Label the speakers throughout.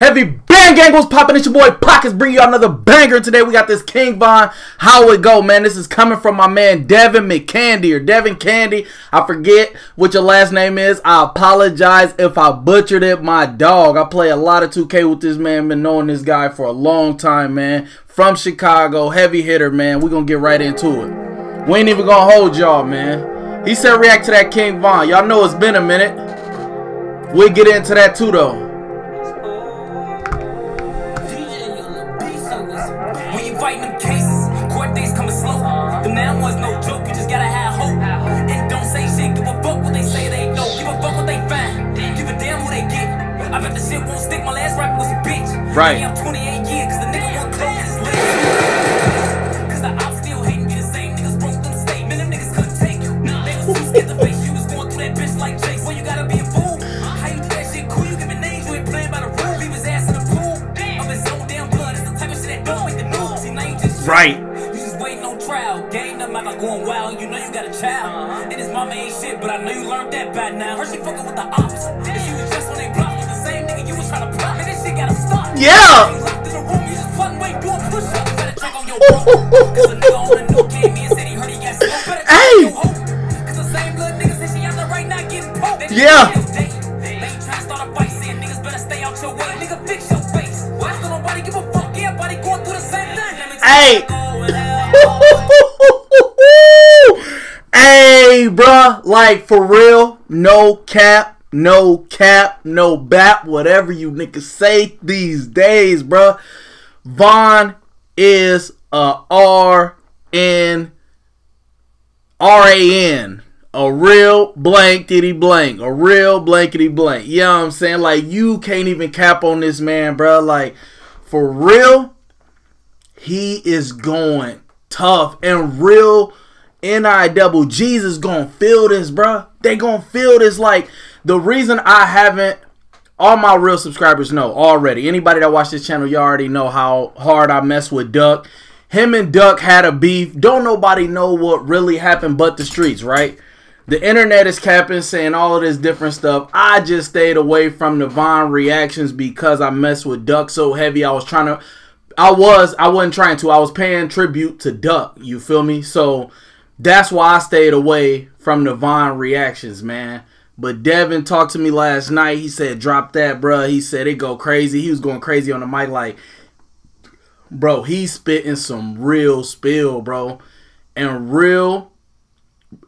Speaker 1: Heavy bang gang was popping. It's your boy Pockets bring you another banger today. We got this King Von. How it go, man? This is coming from my man Devin McCandy or Devin Candy. I forget what your last name is. I apologize if I butchered it. My dog. I play a lot of 2K with this man. Been knowing this guy for a long time, man. From Chicago, heavy hitter, man. we gonna get right into it. We ain't even gonna hold y'all, man. He said react to that King Von. Y'all know it's been a minute. We'll get into that too, though.
Speaker 2: I bet the shit won't stick. My last rapper was a bitch.
Speaker 1: Right.
Speaker 2: I'm 28 years, cause the nigga won't close his lips. Cause the ops still hating me the same niggas broke them state. Man, them niggas couldn't take you. They was too scared to face you. was going through that bitch like Chase. Well, you gotta be a fool. How you do that shit cool? You giving names, you ain't playing by the rules. Leave his ass in the pool. Of his own damn blood. It's the type of shit that don't make the news. See, now you just
Speaker 1: Right.
Speaker 2: you just waiting on trial. Gang up, like going wild. You know you got a child. Uh-huh. And his mama ain't shit, but I know you learned that by now. Her she fucking with the ops. And she was
Speaker 1: Yeah.
Speaker 2: You locked in the room, you just fucking wait, doing push ups. Better check on your bro. Cause a nigga on the new came in, said he heard he got smoked. Better check
Speaker 1: Hey.
Speaker 2: on your hoe. Cause the same little niggas that she out there right now getting poked. They
Speaker 1: Yeah.
Speaker 2: Ain't trying to start a fight, saying niggas better stay out your way. Nigga, fix your face. Why don't nobody give a fuck? Everybody going through the same thing. Let me tell
Speaker 1: Hey.
Speaker 2: you how I go and
Speaker 1: hey, bruh, like for real, no cap, no cap, no bap, whatever you niggas say these days, bruh. Von is a R N R A N. A real blankety blank. A real blankety blank. You know what I'm saying? Like, you can't even cap on this man, bruh. Like, for real, he is going tough and real NI double is gonna feel this, bruh. They gonna feel this. Like the reason I haven't all my real subscribers know already. Anybody that watch this channel, you already know how hard I mess with Duck. Him and Duck had a beef. Don't nobody know what really happened but the streets, right? The internet is capping, saying all of this different stuff. I just stayed away from the Von reactions because I messed with Duck so heavy. I was trying to I was I wasn't trying to. I was paying tribute to Duck. You feel me? So that's why I stayed away from the Von reactions, man. But Devin talked to me last night. He said, "Drop that, bruh." He said it go crazy. He was going crazy on the mic, like, bro. He's spitting some real spill, bro, and real.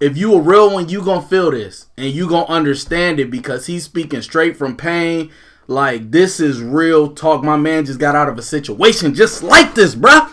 Speaker 1: If you a real one, you gonna feel this and you gonna understand it because he's speaking straight from pain. Like this is real talk. My man just got out of a situation just like this, bruh.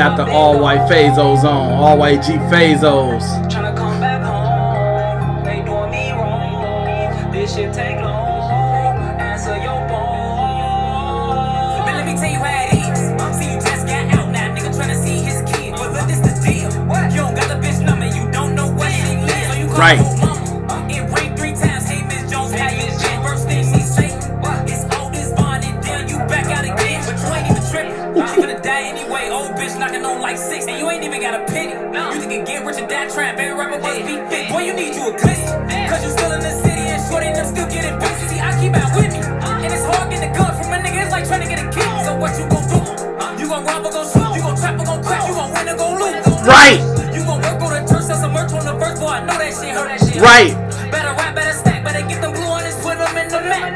Speaker 2: got
Speaker 1: the all white Phazos on, all white G Phazos.
Speaker 2: Tryna come back home, they doing me wrong. This shit take long. Answer your phone. Let me tell you how it is. See, you just got out now, nigga tryna see his kid. But look, this the deal. You don't got the bitch number, you don't know where she lives. So you call
Speaker 1: Right.
Speaker 2: Like six, and you ain't even got a penny. You think you get rich and die trying, baby rapper must be fit. Boy, you need you a glitch. Cause you still in the city and shorty and them still getting busy. See, I keep out with me. And it's hard getting a gun from a nigga. It's like trying to get a kid. So what you gon' do? You gon' rob or gon' shoot? You gon' trap or gon' crack? You gon' win or gon' lose?
Speaker 1: Right,
Speaker 2: You gon' work on the church, sell some merch on the verse, boy. I know that shit. Heard that shit.
Speaker 1: right.
Speaker 2: Better rap, better stack, better get them blue on this, put them in the mat.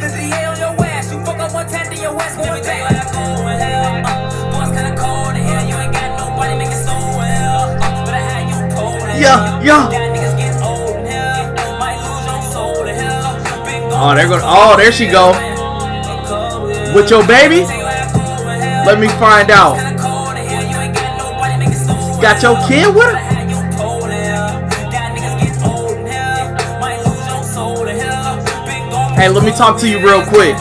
Speaker 2: The DA on your ass, you fuck up one tap in your ass, boy, we
Speaker 1: Oh, there go- oh, there she go. With your baby? Let me find out.
Speaker 2: Got
Speaker 1: your kid with her? Hey, let me talk to you real quick.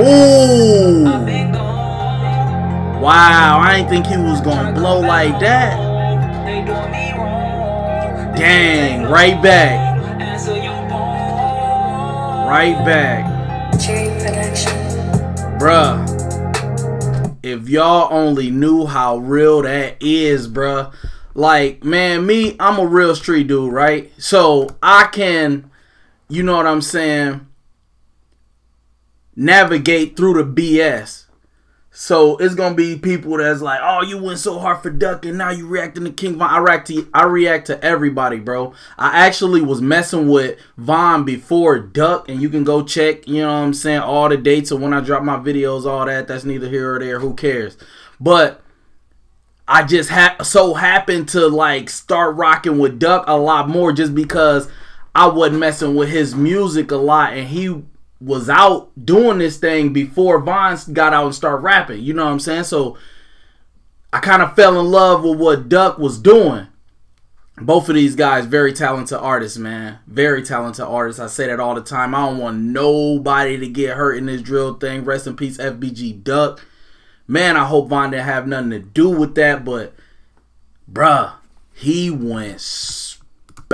Speaker 1: Ooh. Wow, I didn't think he was gonna blow like that. Dang, right back. Right back. Bruh. If y'all only knew how real that is, bruh. Like, man, me, I'm a real street dude, right? So I can, you know what I'm saying, navigate through the BS. So it's gonna be people that's like, "Oh, you went so hard for Duck, and now you reacting to King Von." I react to I react to everybody, bro. I actually was messing with Von before Duck, and you can go check. You know what I'm saying? All the dates of when I drop my videos, all that. That's neither here or there. Who cares? But I just ha- so happened to like start rocking with Duck a lot more, just because I wasn't messing with his music a lot, and he was out doing this thing before Von got out and started rapping. You know what I'm saying? So I kind of fell in love with what Duck was doing. Both of these guys, very talented artists, man. Very talented artists. I say that all the time. I don't want nobody to get hurt in this drill thing. Rest in peace, FBG Duck. Man, I hope Von didn't have nothing to do with that, but bruh, he went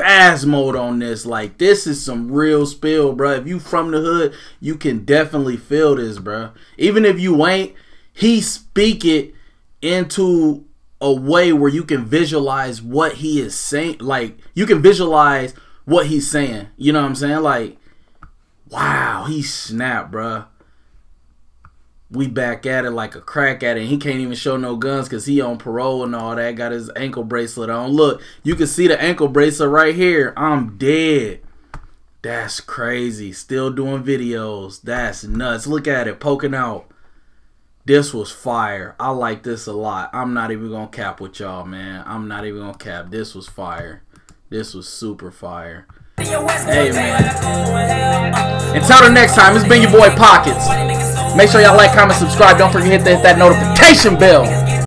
Speaker 1: spaz mode on this. Like this is some real spill, bro. If you from the hood, you can definitely feel this, bro. Even if you ain't, he speak it into a way where you can visualize what he is saying. Like you can visualize what he's saying. You know what I'm saying? Like, wow, he snapped, bro we back at it like a crack at it. He can't even show no guns because he on parole and all that. Got his ankle bracelet on. Look, you can see the ankle bracelet right here. I'm dead. That's crazy. Still doing videos. That's nuts. Look at it poking out. This was fire. I like this a lot. I'm not even gonna cap with y'all, man. I'm not even gonna cap. This was fire. This was super fire. Hey man. Until the next time, it's been your boy Pockets. Make sure y'all like, comment, subscribe. Don't forget to hit that notification bell.